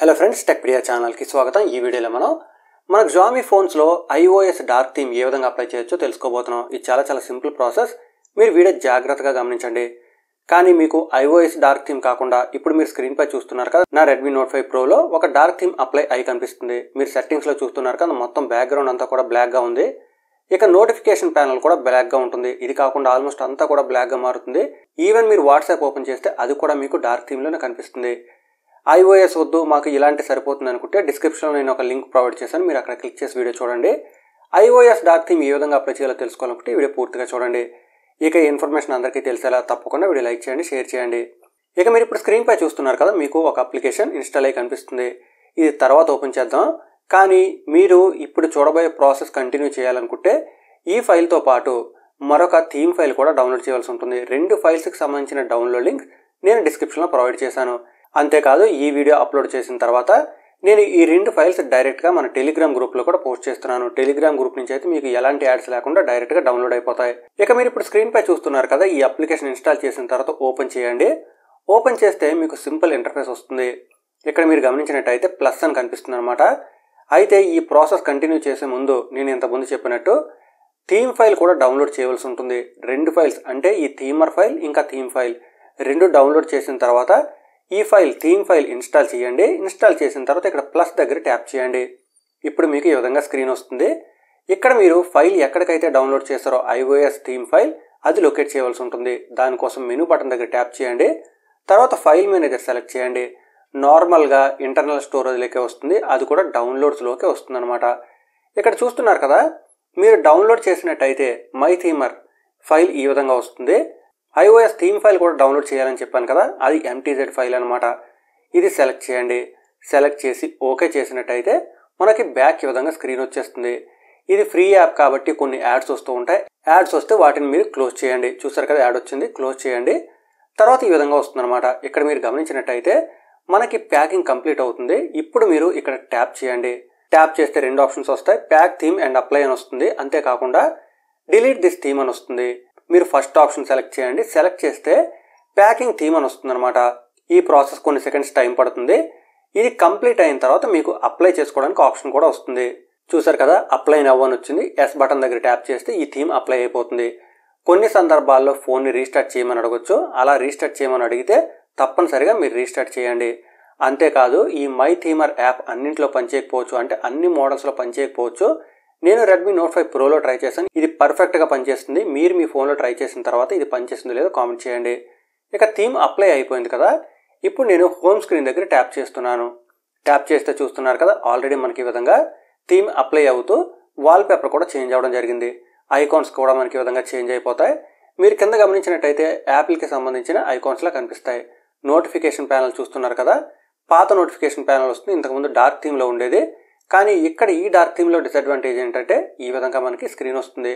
Hello friends Techpedia ఛానల్కి స్వాగతం. ఈ వీడియోలో మనం మన జామీ ఫోన్స్లో ఐఓఎస్ డార్క్ థీమ్ ఏ విధంగా అప్లై చేయొచ్చో తెలుసుకోబోతున్నాం. ఇది చాలా చాలా సింపుల్ ప్రాసెస్ మీరు వీడియో జాగ్రత్తగా గమనించండి. కానీ మీకు ఐఓఎస్ డార్క్ థీమ్ కాకుండా ఇప్పుడు మీరు స్క్రీన్పై చూస్తున్నారు కదా నా రెడ్మీ నోట్ ఫైవ్ ప్రోలో ఒక డార్క్ థీమ్ అప్లై అయి కనిపిస్తుంది. మీరు సెట్టింగ్స్లో చూస్తున్నారు కదా మొత్తం బ్యాక్గ్రౌండ్ అంతా కూడా బ్లాక్గా ఉంది. ఇక నోటిఫికేషన్ ప్యానల్ కూడా బ్లాక్గా ఉంటుంది. ఇది కాకుండా ఆల్మోస్ట్ అంతా కూడా బ్లాక్గా మారుతుంది. ఈవెన్ మీరు వాట్సాప్ ఓపెన్ చేస్తే అది కూడా మీకు డార్క్ థీమ్లోనే కనిపిస్తుంది. ఐఓఎస్ వద్దు మాకు ఇలాంటి సరిపోతుంది అనుకుంటే డిస్క్రిప్షన్లో నేను ఒక లింక్ ప్రొవైడ్ చేశాను. మీరు అక్కడ క్లిక్ చేసి వీడియో చూడండి. ఐఓఎస్ డార్క్ థీమ్ ఏ విధంగా అప్లై చేయాలో తెలుసుకోవాలనుకుంటే వీడియో పూర్తిగా చూడండి. ఇక ఈ ఇన్ఫర్మేషన్ అందరికీ తెలిసేలా తప్పకుండా వీడియో లైక్ చేయండి షేర్ చేయండి. ఇక మీరు ఇప్పుడు స్క్రీన్ పై చూస్తున్నారు కదా మీకు ఒక అప్లికేషన్ ఇన్స్టాల్ అయి కనిపిస్తుంది. ఇది తర్వాత ఓపెన్ చేద్దాం. కానీ మీరు ఇప్పుడు చూడబోయే ప్రాసెస్ కంటిన్యూ చేయాలనుకుంటే ఈ ఫైల్తో పాటు మరొక థీమ్ ఫైల్ కూడా డౌన్లోడ్ చేయాల్సి ఉంటుంది. రెండు ఫైల్స్కి సంబంధించిన డౌన్లోడ్ లింక్ నేను డిస్క్రిప్షన్లో ప్రొవైడ్ చేశాను. అంతేకాదు ఈ వీడియో అప్లోడ్ చేసిన తర్వాత నేను ఈ రెండు ఫైల్స్ డైరెక్ట్గా మన టెలిగ్రామ్ గ్రూప్లో కూడా పోస్ట్ చేస్తున్నాను. టెలిగ్రామ్ గ్రూప్ నుంచి అయితే మీకు ఎలాంటి యాడ్స్ లేకుండా డైరెక్ట్గా డౌన్లోడ్ అయిపోతాయి. ఇక మీరు ఇప్పుడు స్క్రీన్పై చూస్తున్నారు కదా ఈ అప్లికేషన్ ఇన్స్టాల్ చేసిన తర్వాత ఓపెన్ చేయండి. ఓపెన్ చేస్తే మీకు సింపుల్ ఇంటర్ఫేస్ వస్తుంది. ఇక్కడ మీరు గమనించినట్టయితే ప్లస్ అని కనిపిస్తుంది అనమాట అయితే ఈ ప్రాసెస్ కంటిన్యూ చేసే ముందు నేను ఇంతకుముందు చెప్పినట్టు థీమ్ ఫైల్ కూడా డౌన్లోడ్ చేయవలసి ఉంటుంది. రెండు ఫైల్స్ అంటే ఈ థీమర్ ఫైల్ ఇంకా థీమ్ ఫైల్. రెండు డౌన్లోడ్ చేసిన తర్వాత ఈ ఫైల్ థీమ్ ఫైల్ ఇన్స్టాల్ చేయండి. ఇన్స్టాల్ చేసిన తర్వాత ఇక్కడ ప్లస్ దగ్గర ట్యాప్ చేయండి. ఇప్పుడు మీకు ఈ విధంగా స్క్రీన్ వస్తుంది. ఇక్కడ మీరు ఫైల్ ఎక్కడికైతే డౌన్లోడ్ చేస్తారో ఐఓఎస్ థీమ్ ఫైల్ అది లొకేట్ చేయవలసి ఉంటుంది. దానికోసం మెనూ బటన్ దగ్గర ట్యాప్ చేయండి. తర్వాత ఫైల్ మేనేజర్ సెలెక్ట్ చేయండి. నార్మల్గా ఇంటర్నల్ స్టోరేజ్లోకే వస్తుంది. అది కూడా డౌన్లోడ్స్లోకే వస్తుంది అనమాట ఇక్కడ చూస్తున్నారు కదా మీరు డౌన్లోడ్ చేసినట్టయితే మై థీమర్ ఫైల్ ఈ విధంగా వస్తుంది. ఐఓఎస్ థీమ్ ఫైల్ కూడా డౌన్లోడ్ చేయాలని చెప్పాను కదా అది ఎంటీజెడ్ ఫైల్ అనమాట ఇది సెలెక్ట్ చేయండి. సెలెక్ట్ చేసి ఓకే చేసినట్టయితే మనకి బ్యాక్ ఈ విధంగా స్క్రీన్ వచ్చేస్తుంది. ఇది ఫ్రీ యాప్ కాబట్టి కొన్ని యాడ్స్ వస్తూ ఉంటాయి. యాడ్స్ వస్తే వాటిని మీరు క్లోజ్ చేయండి. చూసారు కదా యాడ్ వచ్చింది క్లోజ్ చేయండి. తర్వాత ఈ విధంగా వస్తుందన్నమాట. ఇక్కడ మీరు గమనించినట్టయితే మనకి ప్యాకింగ్ కంప్లీట్ అవుతుంది. ఇప్పుడు మీరు ఇక్కడ ట్యాప్ చేయండి. ట్యాప్ చేస్తే రెండు ఆప్షన్స్ వస్తాయి. ప్యాక్ థీమ్ అండ్ అప్లై అని వస్తుంది. అంతేకాకుండా డిలీట్ దిస్ థీమ్ అని వస్తుంది. మీరు ఫస్ట్ ఆప్షన్ సెలెక్ట్ చేయండి. సెలెక్ట్ చేస్తే ప్యాకింగ్ థీమ్ అని వస్తుంది అనమాట ఈ ప్రాసెస్ కొన్ని సెకండ్స్ టైం పడుతుంది. ఇది కంప్లీట్ అయిన తర్వాత మీకు అప్లై చేసుకోవడానికి ఆప్షన్ కూడా వస్తుంది. చూసారు కదా అప్లై నవ్వని వచ్చింది. ఎస్ బటన్ దగ్గర ట్యాప్ చేస్తే ఈ థీమ్ అప్లై అయిపోతుంది. కొన్ని సందర్భాల్లో ఫోన్ని రీస్టార్ట్ చేయమని అడగొచ్చు. అలా రీస్టార్ట్ చేయమని అడిగితే తప్పనిసరిగా మీరు రీస్టార్ట్ చేయండి. అంతేకాదు ఈ మై థీమర్ యాప్ అన్నింటిలో పనిచేయకపోవచ్చు. అంటే అన్ని మోడల్స్లో పనిచేయకపోవచ్చు. నేను రెడ్మీ నోట్ ఫైవ్ ప్రోలో ట్రై చేశాను. ఇది పర్ఫెక్ట్గా పనిచేస్తుంది. మీరు మీ ఫోన్లో ట్రై చేసిన తర్వాత ఇది పనిచేస్తుందో లేదో కామెంట్ చేయండి. ఇక థీమ్ అప్లై అయిపోయింది కదా. ఇప్పుడు నేను హోమ్ స్క్రీన్ దగ్గర ట్యాప్ చేస్తున్నాను. ట్యాప్ చేస్తే చూస్తున్నారు కదా ఆల్రెడీ మనకి ఈ విధంగా థీమ్ అప్లై అవుతూ వాల్ పేపర్ కూడా చేంజ్ అవ్వడం జరిగింది. ఐకాన్స్ కూడా మనకి ఈ విధంగా చేంజ్ అయిపోతాయి. మీరు కింద గమనించినట్టయితే యాపిల్కి సంబంధించిన ఐకాన్స్లా కనిపిస్తాయి. నోటిఫికేషన్ ప్యానల్ చూస్తున్నారు కదా. పాత నోటిఫికేషన్ ప్యానల్ వస్తుంది. ఇంతకుముందు డార్క్ థీమ్లో ఉండేది. కానీ ఇక్కడ ఈ డార్క్ థీమ్లో డిసడ్వాంటేజ్ ఏంటంటే ఈ విధంగా మనకి స్క్రీన్ వస్తుంది.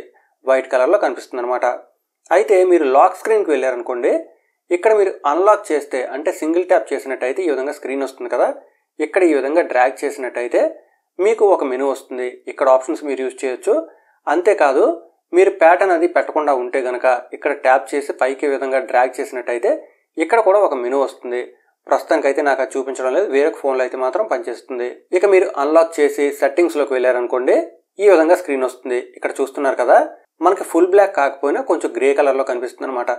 వైట్ కలర్లో కనిపిస్తుంది అనమాట అయితే మీరు లాక్ స్క్రీన్కి వెళ్ళారనుకోండి ఇక్కడ మీరు అన్లాక్ చేస్తే అంటే సింగిల్ ట్యాప్ చేసినట్టయితే ఈ విధంగా స్క్రీన్ వస్తుంది కదా. ఇక్కడ ఈ విధంగా డ్రాగ్ చేసినట్టయితే మీకు ఒక మెనూ వస్తుంది. ఇక్కడ ఆప్షన్స్ మీరు యూజ్ చేయొచ్చు. అంతేకాదు మీరు ప్యాటర్న్ అది పెట్టకుండా ఉంటే గనక ఇక్కడ ట్యాప్ చేసి పైకి విధంగా డ్రాగ్ చేసినట్టయితే ఇక్కడ కూడా ఒక మెనూ వస్తుంది. ప్రస్తుతానికి అయితే నాకు అది చూపించడం లేదు. వేరొక ఫోన్లో అయితే మాత్రం పనిచేస్తుంది. ఇక మీరు అన్లాక్ చేసి సెట్టింగ్స్లోకి వెళ్ళారనుకోండి ఈ విధంగా స్క్రీన్ వస్తుంది. ఇక్కడ చూస్తున్నారు కదా మనకి ఫుల్ బ్లాక్ కాకపోయినా కొంచెం గ్రే కలర్లో కనిపిస్తుంది అనమాట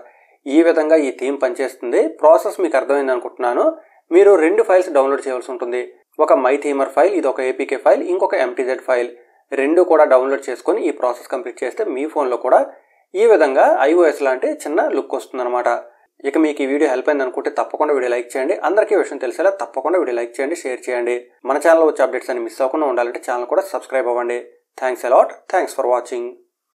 ఈ విధంగా ఈ థీమ్ పనిచేస్తుంది. ప్రాసెస్ మీకు అర్థమైంది అనుకుంటున్నాను. మీరు రెండు ఫైల్స్ డౌన్లోడ్ చేయవలసి ఉంటుంది. ఒక మై థీమర్ ఫైల్ ఇది ఒక ఏపీకే ఫైల్ ఇంకొక ఎంటీజెడ్ ఫైల్ రెండు కూడా డౌన్లోడ్ చేసుకొని ఈ ప్రాసెస్ కంప్లీట్ చేస్తే మీ ఫోన్లో కూడా ఈ విధంగా ఐఓఎస్ లాంటి చిన్న లుక్ వస్తుందన్నమాట. ఇక మీకు ఈ వీడియో హెల్ప్ అయింది అనుకుంటే తప్పకుండా వీడియో లైక్ చేయండి. అందరికీ విషయం తెలిసేలా తప్పకుండా వీడియో లైక్ చేయండి షేర్ చేయండి. మన ఛానల్ వచ్చే అప్డేట్స్ అని మిస్ అవ్వకుండా ఉండాలంటే ఛానల్ కూడా సబ్స్క్రైబ్ అవ్వండి. Thanks a lot thanks for watching.